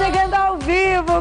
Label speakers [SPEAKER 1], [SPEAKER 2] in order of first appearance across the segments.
[SPEAKER 1] chegando ao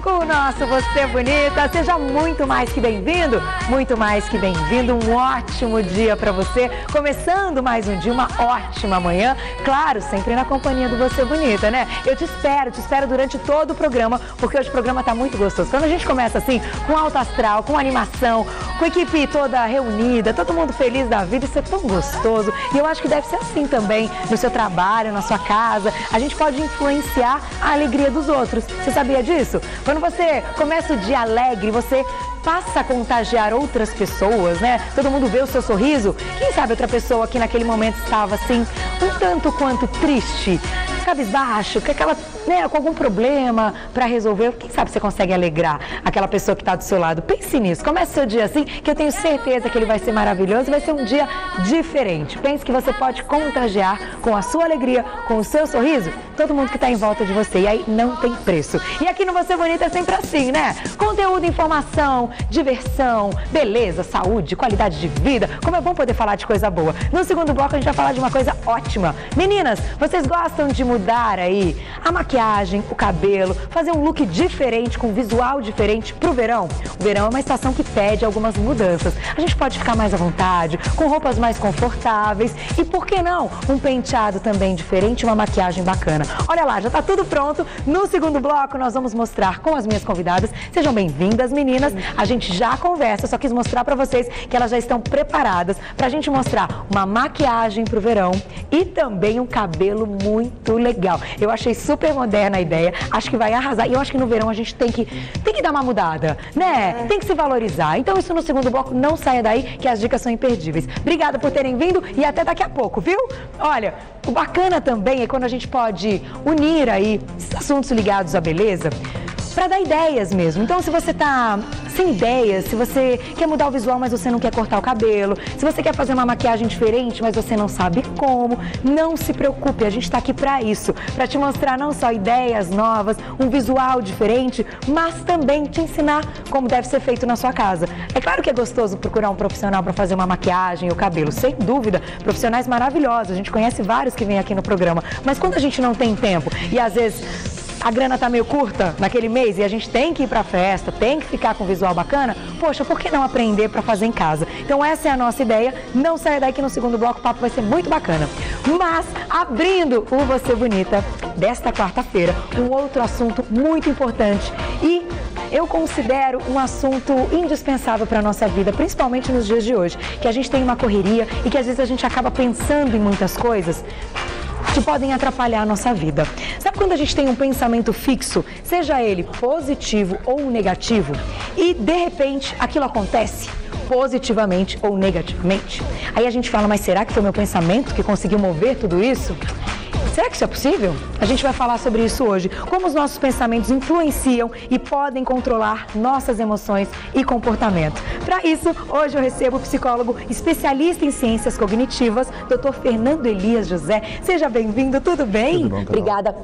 [SPEAKER 1] com o nosso Você Bonita. Seja muito mais que bem-vindo, muito mais que bem-vindo. Um ótimo dia para você. Começando mais um dia, uma ótima manhã. Claro, sempre na companhia do Você Bonita, né? Eu te espero, te espero durante todo o programa, porque hoje o programa tá muito gostoso. Quando a gente começa assim, com alto astral, com animação, com a equipe toda reunida, todo mundo feliz da vida, isso é tão gostoso. E eu acho que deve ser assim também no seu trabalho, na sua casa. A gente pode influenciar a alegria dos outros. Você sabia disso? Quando você começa o dia alegre, você passa a contagiar outras pessoas, né? Todo mundo vê o seu sorriso. Quem sabe outra pessoa que naquele momento estava assim, um tanto quanto triste, cabisbaixo, com aquela, né, com algum problema para resolver. Quem sabe você consegue alegrar aquela pessoa que está do seu lado? Pense nisso. Comece seu dia assim, que eu tenho certeza que ele vai ser maravilhoso, vai ser um dia diferente. Pense que você pode contagiar com a sua alegria, com o seu sorriso, todo mundo que está em volta de você. E aí não tem preço. E aqui no Você Bonita é sempre assim, né? Conteúdo, informação, diversão, beleza, saúde, qualidade de vida. Como é bom poder falar de coisa boa. No segundo bloco a gente vai falar de uma coisa ótima. Meninas, vocês gostam de mudar aí a maquiagem, o cabelo, fazer um look diferente, com visual diferente pro verão? O verão é uma estação que pede algumas mudanças. A gente pode ficar mais à vontade, com roupas mais confortáveis e, por que não, um penteado também diferente, uma maquiagem bacana. Olha lá, já tá tudo pronto. No segundo bloco nós vamos mostrar com as minhas convidadas. Sejam bem-vindas, meninas. A gente já conversa, só quis mostrar para vocês que elas já estão preparadas pra gente mostrar uma maquiagem pro verão e também um cabelo muito legal. Eu achei super moderna a ideia, acho que vai arrasar. E eu acho que no verão a gente tem que, tem que dar uma mudada, né? Tem que se valorizar. Então isso no segundo bloco, não saia daí, que as dicas são imperdíveis. Obrigada por terem vindo e até daqui a pouco, viu? Olha, o bacana também é quando a gente pode unir aí assuntos ligados à beleza para dar ideias mesmo. Então, se você está sem ideias, se você quer mudar o visual, mas você não quer cortar o cabelo, se você quer fazer uma maquiagem diferente, mas você não sabe como, não se preocupe, a gente está aqui para isso, para te mostrar não só ideias novas, um visual diferente, mas também te ensinar como deve ser feito na sua casa. É claro que é gostoso procurar um profissional para fazer uma maquiagem ou cabelo, sem dúvida, profissionais maravilhosos, a gente conhece vários que vêm aqui no programa, mas quando a gente não tem tempo e às vezes a grana tá meio curta naquele mês e a gente tem que ir pra festa, tem que ficar com visual bacana, poxa, por que não aprender para fazer em casa? Então essa é a nossa ideia. Não saia daí que no segundo bloco o papo vai ser muito bacana. Mas abrindo o Você Bonita desta quarta-feira, um outro assunto muito importante e eu considero um assunto indispensável para a nossa vida, principalmente nos dias de hoje, que a gente tem uma correria e que às vezes a gente acaba pensando em muitas coisas que podem atrapalhar a nossa vida. Sabe quando a gente tem um pensamento fixo, seja ele positivo ou negativo, e de repente aquilo acontece? positivamente ou negativamente. Aí a gente fala, mas será que foi meu pensamento que conseguiu mover tudo isso? Será que isso é possível? A gente vai falar sobre isso hoje. Como os nossos pensamentos influenciam e podem controlar nossas emoções e comportamento. Para isso, hoje eu recebo o psicólogo especialista em ciências cognitivas, Dr. Fernando Elias José. Seja bem-vindo, tudo bem?
[SPEAKER 2] Tudo bom,
[SPEAKER 1] Obrigada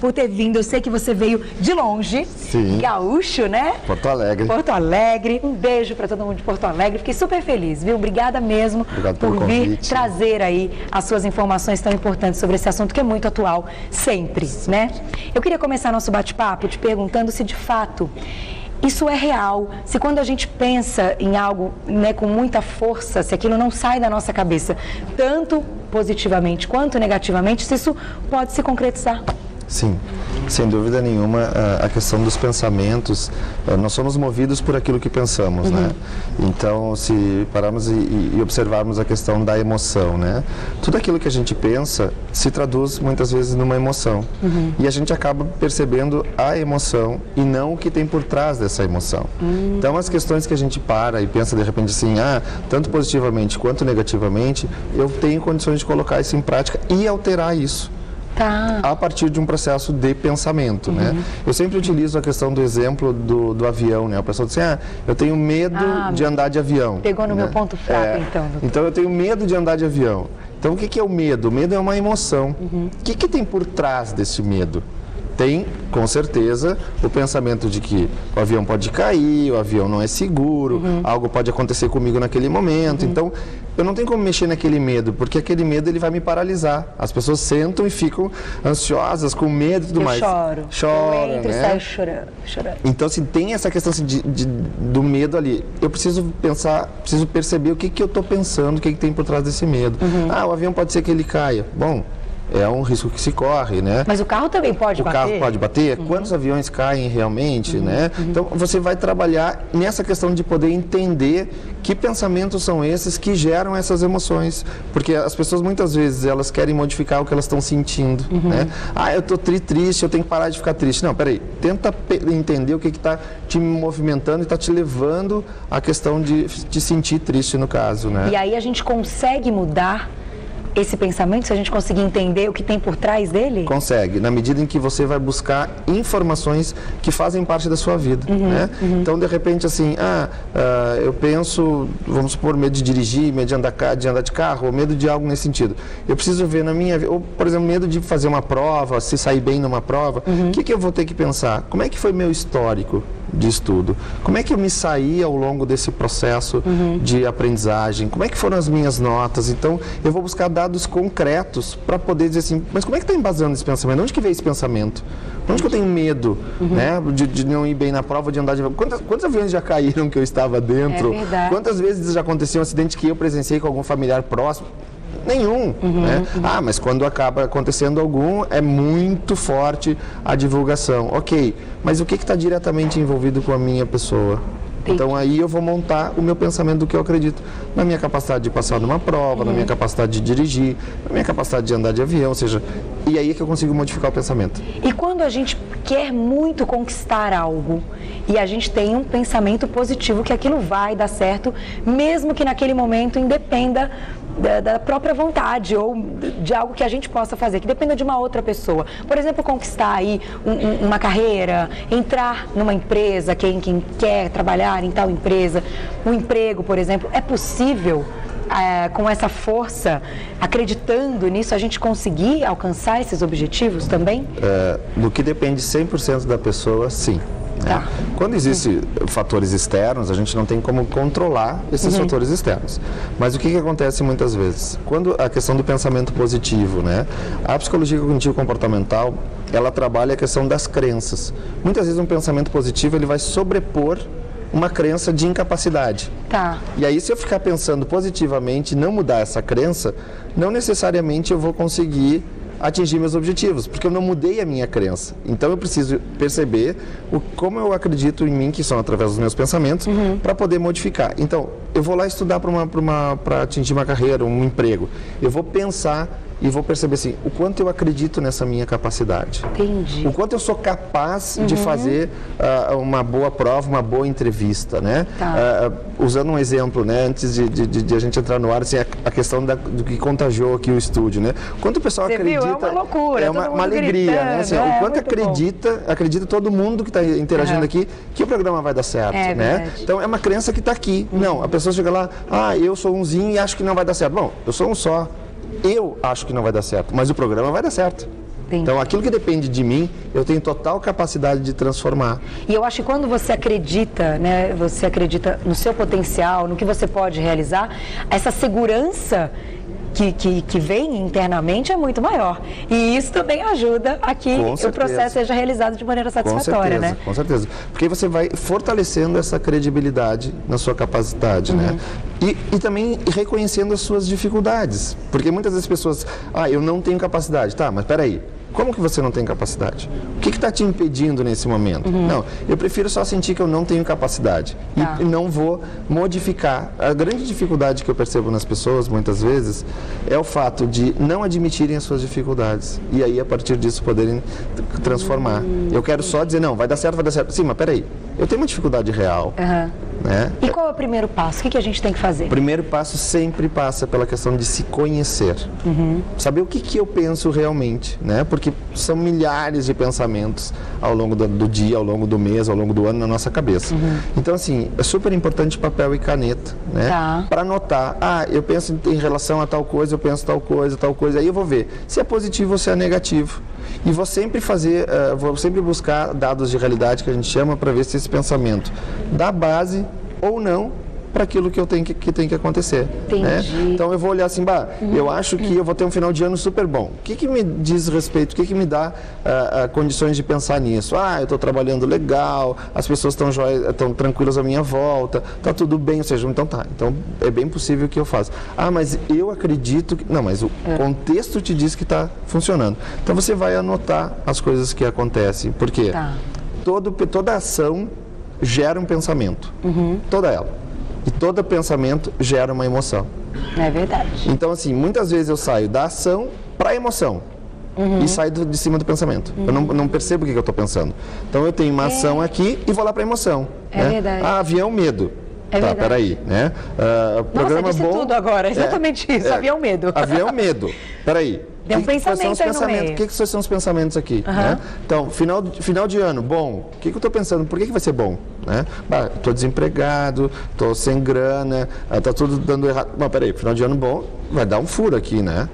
[SPEAKER 1] por ter vindo. Eu sei que você veio de longe,
[SPEAKER 2] Sim.
[SPEAKER 1] gaúcho, né?
[SPEAKER 2] Porto Alegre.
[SPEAKER 1] Porto Alegre. Um beijo para todo mundo de Porto Alegre. Fiquei super feliz, viu? Obrigada mesmo
[SPEAKER 2] Obrigado
[SPEAKER 1] por vir
[SPEAKER 2] convite.
[SPEAKER 1] trazer aí as suas informações tão importantes sobre esse assunto que é muito atual sempre, né? Eu queria começar nosso bate-papo te perguntando se de fato isso é real. Se quando a gente pensa em algo né, com muita força, se aquilo não sai da nossa cabeça, tanto positivamente quanto negativamente, se isso pode se concretizar.
[SPEAKER 2] Sim, sem dúvida nenhuma, a- questão dos pensamentos, eh, nós somos movidos por aquilo que pensamos, né? Então, se pararmos e, observarmos a questão da emoção, né? Tudo aquilo que a gente pensa se traduz muitas vezes numa emoção. E a gente acaba percebendo a emoção e não o que tem por trás dessa emoção. Então, as questões que a gente para e pensa de repente assim, ah, tanto positivamente quanto negativamente, eu tenho condições de colocar isso em prática e alterar isso
[SPEAKER 1] Tá.
[SPEAKER 2] a partir de um processo de pensamento, né? Eu sempre utilizo a questão do exemplo do, do avião, né? O pessoal diz assim, ah, eu tenho medo
[SPEAKER 1] Ah,
[SPEAKER 2] de andar de avião.
[SPEAKER 1] pegou no
[SPEAKER 2] né?
[SPEAKER 1] meu ponto fraco, então, doutor.
[SPEAKER 2] Então, eu tenho medo de andar de avião. Então, o que, que é o medo? O medo é uma emoção.
[SPEAKER 1] Uhum.
[SPEAKER 2] O que, que tem por trás desse medo? Tem, com certeza, o pensamento de que o avião pode cair, o avião não é seguro, uhum. algo pode acontecer comigo naquele momento. Uhum. Então, eu não tenho como mexer naquele medo, porque aquele medo ele vai me paralisar. As pessoas sentam e ficam ansiosas, com medo e tudo
[SPEAKER 1] eu
[SPEAKER 2] mais.
[SPEAKER 1] Choro.
[SPEAKER 2] Choro.
[SPEAKER 1] Eu entro né? e saio chorando, chorando.
[SPEAKER 2] Então, assim, tem essa questão assim, de, de, do medo ali. Eu preciso pensar, preciso perceber o que, que eu estou pensando, o que, que tem por trás desse medo. Uhum. Ah, o avião pode ser que ele caia. Bom, é um risco que se corre, né?
[SPEAKER 1] Mas o carro também pode
[SPEAKER 2] o
[SPEAKER 1] bater?
[SPEAKER 2] O carro pode bater? Uhum. Quantos aviões caem realmente, uhum. né? Uhum. Então, você vai trabalhar nessa questão de poder entender que pensamentos são esses que geram essas emoções. Porque as pessoas, muitas vezes, elas querem modificar o que elas estão sentindo, uhum. né? Ah, eu estou tri triste, eu tenho que parar de ficar triste. Não, peraí. Tenta entender o que está te movimentando e está te levando à questão de te sentir triste, no caso, né?
[SPEAKER 1] E aí a gente consegue mudar esse pensamento, se a gente conseguir entender o que tem por trás dele?
[SPEAKER 2] Consegue, na medida em que você vai buscar informações que fazem parte da sua vida. Uhum, né? Uhum. Então, de repente, assim, ah, uh, eu penso, vamos supor, medo de dirigir, medo de andar, de andar de carro, ou medo de algo nesse sentido. Eu preciso ver na minha vida, ou, por exemplo, medo de fazer uma prova, se sair bem numa prova, uhum. o uhum. que, que eu vou ter que pensar? Como é que foi meu histórico? De estudo. Como é que eu me saí ao longo desse processo uhum. de aprendizagem? Como é que foram as minhas notas? Então, eu vou buscar dados concretos para poder dizer assim, mas como é que está embasando esse pensamento? Onde que veio esse pensamento? Onde que eu tenho medo uhum. né, de, de, não ir bem na prova, de andar de... Quantos, quantos aviões já caíram que eu estava dentro?
[SPEAKER 1] É
[SPEAKER 2] Quantas vezes já aconteceu um acidente que eu presenciei com algum familiar próximo? Nenhum. Uhum, né? Uhum. Ah, mas quando acaba acontecendo algum, é muito forte a divulgação. Ok, mas o que está diretamente envolvido com a minha pessoa? Então aí eu vou montar o meu pensamento do que eu acredito na minha capacidade de passar numa prova, uhum. na minha capacidade de dirigir, na minha capacidade de andar de avião, ou seja, e aí é que eu consigo modificar o pensamento.
[SPEAKER 1] E quando a gente quer muito conquistar algo e a gente tem um pensamento positivo que aquilo vai dar certo, mesmo que naquele momento independa da, da, própria vontade ou de algo que a gente possa fazer, que dependa de uma outra pessoa. Por exemplo, conquistar aí um, um, uma carreira, entrar numa empresa, quem, quem quer trabalhar em tal empresa, um emprego, por exemplo, é possível é, com essa força, acreditando nisso, a gente conseguir alcançar esses objetivos também?
[SPEAKER 2] É, no que depende 100% da pessoa, sim. Né? Tá. Quando existem fatores externos, a gente não tem como controlar esses uhum. fatores externos. Mas o que, que acontece muitas vezes? Quando a questão do pensamento positivo, né? A psicologia cognitivo comportamental, ela trabalha a questão das crenças. Muitas vezes um pensamento positivo ele vai sobrepor uma crença de incapacidade.
[SPEAKER 1] Tá.
[SPEAKER 2] E aí, se eu ficar pensando positivamente, não mudar essa crença, não necessariamente eu vou conseguir atingir meus objetivos, porque eu não mudei a minha crença. Então eu preciso perceber o, como eu acredito em mim, que são através dos meus pensamentos, uhum. para poder modificar. Então, eu vou lá estudar para atingir uma carreira, um emprego. Eu vou pensar e vou perceber assim, o quanto eu acredito nessa minha capacidade.
[SPEAKER 1] Entendi.
[SPEAKER 2] O quanto eu sou capaz uhum. de fazer uh, uma boa prova, uma boa entrevista, né? Tá. Uh, usando um exemplo, né, antes de, de, de, a gente entrar no ar, assim, a, a questão da, do que contagiou aqui o estúdio, né? Quanto o pessoal
[SPEAKER 1] Você
[SPEAKER 2] acredita...
[SPEAKER 1] Viu? É uma loucura,
[SPEAKER 2] É uma, uma alegria,
[SPEAKER 1] gritando,
[SPEAKER 2] né? Assim,
[SPEAKER 1] é,
[SPEAKER 2] o quanto acredita, bom. acredita todo mundo que está interagindo uhum. aqui que o programa vai dar certo,
[SPEAKER 1] é,
[SPEAKER 2] né?
[SPEAKER 1] Verdade.
[SPEAKER 2] Então, é uma crença que está aqui. Uhum. Não, a pessoa chega lá, ah, eu sou umzinho e acho que não vai dar certo. Bom, eu sou um só eu acho que não vai dar certo, mas o programa vai dar certo. Entendi. Então, aquilo que depende de mim, eu tenho total capacidade de transformar.
[SPEAKER 1] E eu acho que quando você acredita, né, você acredita no seu potencial, no que você pode realizar, essa segurança que, que, que vem internamente é muito maior. E isso também ajuda a que o processo seja realizado de maneira satisfatória,
[SPEAKER 2] com certeza,
[SPEAKER 1] né?
[SPEAKER 2] Com certeza. Porque você vai fortalecendo essa credibilidade na sua capacidade, né? uhum. né? E, e também reconhecendo as suas dificuldades. Porque muitas vezes as pessoas, ah, eu não tenho capacidade. Tá, mas peraí, como que você não tem capacidade? O que está te impedindo nesse momento? Uhum. Não, eu prefiro só sentir que eu não tenho capacidade tá. e não vou modificar. A grande dificuldade que eu percebo nas pessoas, muitas vezes, é o fato de não admitirem as suas dificuldades e aí, a partir disso, poderem transformar. Uhum. Eu quero só dizer, não, vai dar certo, vai dar certo. Sim, mas peraí, eu tenho uma dificuldade real. Uhum. Né?
[SPEAKER 1] E qual é o primeiro passo? O que, que a gente tem que fazer?
[SPEAKER 2] O primeiro passo sempre passa pela questão de se conhecer. Uhum. Saber o que, que eu penso realmente, né? Porque são milhares de pensamentos ao longo do, do dia, ao longo do mês, ao longo do ano na nossa cabeça. Uhum. Então, assim, é super importante papel e caneta, né? Tá. Para anotar, ah, eu penso em relação a tal coisa, eu penso tal coisa, tal coisa. Aí eu vou ver se é positivo ou se é negativo. E vou sempre fazer, uh, vou sempre buscar dados de realidade que a gente chama para ver se esse pensamento dá base ou não para aquilo que eu tenho que, que tem que acontecer. Né? Então eu vou olhar assim, bah, uhum. eu acho que eu vou ter um final de ano super bom. O que, que me diz respeito? O que, que me dá uh, uh, condições de pensar nisso? Ah, eu estou trabalhando legal, as pessoas estão estão tranquilas à minha volta, tá tudo bem, ou seja, então tá. Então é bem possível que eu faça. Ah, mas eu acredito que não, mas o é. contexto te diz que está funcionando. Então você vai anotar as coisas que acontecem, porque tá. todo toda ação gera um pensamento, uhum. toda ela. E todo pensamento gera uma emoção.
[SPEAKER 1] É verdade.
[SPEAKER 2] Então, assim, muitas vezes eu saio da ação para a emoção. Uhum. E saio do, de cima do pensamento. Uhum. Eu não, não, percebo o que, que eu estou pensando. Então eu tenho uma é. ação aqui e vou lá para a emoção.
[SPEAKER 1] É
[SPEAKER 2] né?
[SPEAKER 1] verdade.
[SPEAKER 2] Ah, avião, medo. É tá, verdade. peraí, né?
[SPEAKER 1] Uh, programa Nossa, disse bom. tudo agora, exatamente é, isso. É, avião, medo.
[SPEAKER 2] Avião, medo. Peraí.
[SPEAKER 1] Tem um que pensamento que aí no meio.
[SPEAKER 2] O que, que são os pensamentos aqui? Uhum. Né? Então, final, final de ano, bom. O que, que eu estou pensando? Por que, que vai ser bom? Né? Estou desempregado, estou sem grana, está tudo dando errado. Mas peraí, final de ano bom, vai dar um furo aqui, né?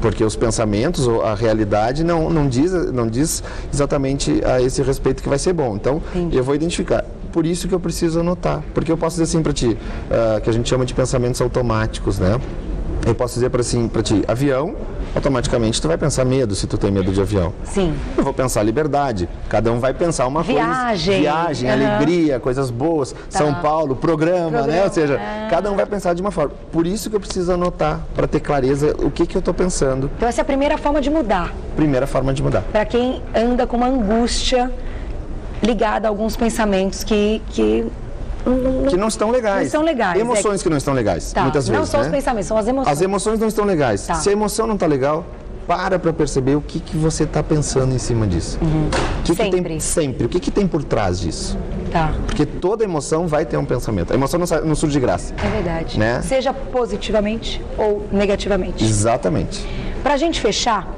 [SPEAKER 2] Porque os pensamentos, ou a realidade não, não, diz, não diz exatamente a esse respeito que vai ser bom. Então, Entendi. eu vou identificar por isso que eu preciso anotar. Porque eu posso dizer assim para ti, uh, que a gente chama de pensamentos automáticos, né? Eu posso dizer para assim, para ti, avião, automaticamente tu vai pensar medo se tu tem medo de avião.
[SPEAKER 1] Sim.
[SPEAKER 2] Eu vou pensar liberdade. Cada um vai pensar uma
[SPEAKER 1] viagem.
[SPEAKER 2] coisa. Viagem. Uhum. alegria, coisas boas. Tá. São Paulo, programa, programa, né? Ou seja, ah. cada um vai pensar de uma forma. Por isso que eu preciso anotar para ter clareza o que que eu estou pensando.
[SPEAKER 1] Então essa é a primeira forma de mudar.
[SPEAKER 2] Primeira forma de mudar.
[SPEAKER 1] Para quem anda com uma angústia ligada a alguns pensamentos que, que
[SPEAKER 2] que não estão legais. Não
[SPEAKER 1] estão legais.
[SPEAKER 2] Emoções é... que não estão legais,
[SPEAKER 1] tá.
[SPEAKER 2] muitas
[SPEAKER 1] vezes.
[SPEAKER 2] Não
[SPEAKER 1] são
[SPEAKER 2] né?
[SPEAKER 1] os pensamentos, são as emoções.
[SPEAKER 2] As emoções não estão legais. Tá. Se a emoção não está legal, para para perceber o que, que você está pensando em cima disso. Uhum. Que sempre. Que tem, sempre. O que, que tem por trás disso?
[SPEAKER 1] Tá.
[SPEAKER 2] Porque toda emoção vai ter um pensamento. A emoção não, não surge de graça.
[SPEAKER 1] É verdade. Né? Seja positivamente ou negativamente.
[SPEAKER 2] Exatamente.
[SPEAKER 1] Para a gente fechar,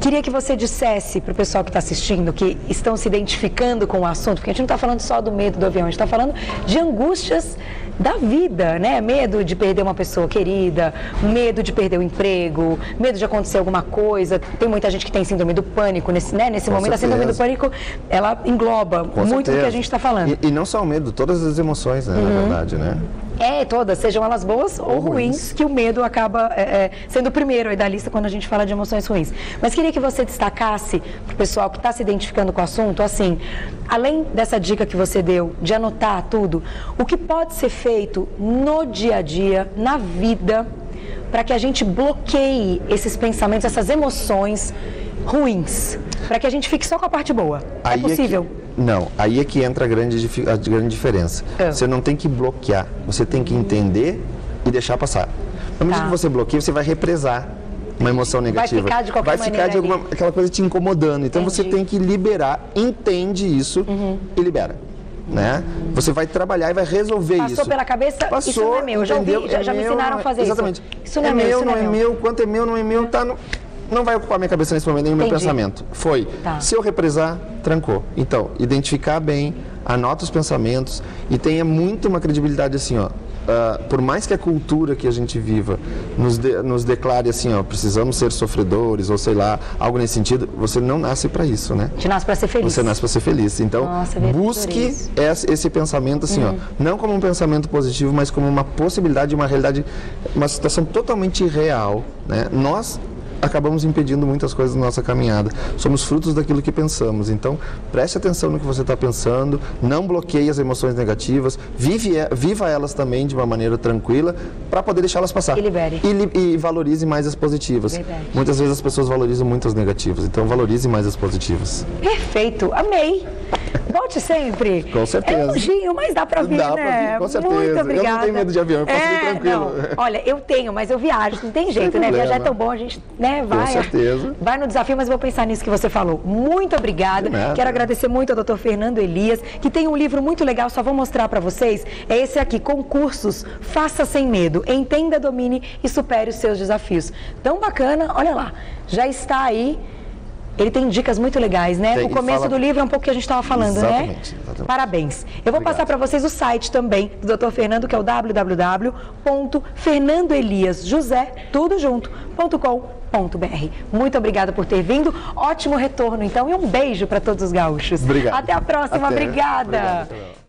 [SPEAKER 1] Queria que você dissesse para o pessoal que está assistindo, que estão se identificando com o assunto, porque a gente não está falando só do medo do avião, a gente está falando de angústias da vida, né? Medo de perder uma pessoa querida, medo de perder o emprego, medo de acontecer alguma coisa. Tem muita gente que tem síndrome do pânico nesse, né? nesse momento. Certeza. A síndrome do pânico, ela engloba com muito certeza. do que a gente está falando.
[SPEAKER 2] E, e, não só o medo, todas as emoções, né? Uhum. Na verdade, né?
[SPEAKER 1] É, todas, sejam elas boas ou, ou ruins, ruins, que o medo acaba é, é, sendo o primeiro aí da lista quando a gente fala de emoções ruins. Mas queria que você destacasse para o pessoal que está se identificando com o assunto, assim, além dessa dica que você deu de anotar tudo, o que pode ser feito no dia a dia, na vida, para que a gente bloqueie esses pensamentos, essas emoções ruins, para que a gente fique só com a parte boa. É Aí é possível?
[SPEAKER 2] É que não, aí é que entra a grande, a grande diferença. É. Você não tem que bloquear, você tem que entender e deixar passar. Na medida tá. que você bloqueia, você vai represar uma emoção negativa.
[SPEAKER 1] Vai ficar de qualquer
[SPEAKER 2] Vai ficar de alguma, aquela coisa te incomodando. Então Entendi. você tem que liberar, entende isso uhum. e libera. Né? Você vai trabalhar e vai resolver
[SPEAKER 1] Passou
[SPEAKER 2] isso.
[SPEAKER 1] Passou pela cabeça, Passou, isso não é meu. Já, ouvi, já, já é me ensinaram a fazer
[SPEAKER 2] exatamente.
[SPEAKER 1] isso.
[SPEAKER 2] Isso não é, é meu, não é, é meu. Quanto é meu, não é meu, tá no não vai ocupar minha cabeça nesse momento nem o meu pensamento. Foi. Tá. Se eu represar, trancou. Então, identificar bem, anota os pensamentos e tenha muito uma credibilidade assim, ó. Uh, por mais que a cultura que a gente viva nos, de, nos declare assim, ó, precisamos ser sofredores ou sei lá, algo nesse sentido, você não nasce para isso, né?
[SPEAKER 1] Você nasce para ser feliz.
[SPEAKER 2] Você nasce para ser feliz. Então, Nossa, busque esse, esse, pensamento assim, uhum. ó, não como um pensamento positivo, mas como uma possibilidade, uma realidade, uma situação totalmente irreal, né? Nós acabamos impedindo muitas coisas na nossa caminhada. Somos frutos daquilo que pensamos. Então, preste atenção no que você está pensando, não bloqueie as emoções negativas, vive, viva elas também de uma maneira tranquila para poder deixá-las passar.
[SPEAKER 1] E libere.
[SPEAKER 2] E, e, valorize mais as positivas. Verdade. Muitas vezes as pessoas valorizam muito as negativas, então valorize mais as positivas.
[SPEAKER 1] Perfeito, amei. Volte sempre.
[SPEAKER 2] Com certeza.
[SPEAKER 1] É longinho, mas dá pra vir,
[SPEAKER 2] Dá
[SPEAKER 1] né?
[SPEAKER 2] pra vir, com certeza.
[SPEAKER 1] Muito
[SPEAKER 2] Eu não
[SPEAKER 1] obrigada.
[SPEAKER 2] tenho medo de avião, eu posso vir tranquilo.
[SPEAKER 1] não. Olha, eu tenho, mas eu viajo, não tem jeito, né? Viajar é tão bom, a gente né, vai.
[SPEAKER 2] certeza.
[SPEAKER 1] Vai no desafio, mas vou pensar nisso que você falou. Muito obrigada. Quero agradecer muito ao Dr. Fernando Elias, que tem um livro muito legal, só vou mostrar pra vocês. É esse aqui, Concursos, Faça Sem Medo, Entenda, Domine e Supere os Seus Desafios. Tão bacana, olha lá, já está aí. Ele tem dicas muito legais, né?
[SPEAKER 2] Tem,
[SPEAKER 1] o começo
[SPEAKER 2] fala-
[SPEAKER 1] do livro é um pouco o que a gente estava falando, né?
[SPEAKER 2] Exatamente, exatamente.
[SPEAKER 1] Parabéns. Eu vou
[SPEAKER 2] Obrigado.
[SPEAKER 1] passar para vocês o site também do Dr. Fernando, que é o www.fernandoeliasjosé, tudo junto. Muito obrigada por ter vindo. Ótimo retorno, então, e um beijo para todos os gaúchos.
[SPEAKER 2] Obrigado.
[SPEAKER 1] Até a próxima.
[SPEAKER 2] Até.
[SPEAKER 1] Obrigada.
[SPEAKER 2] Obrigado.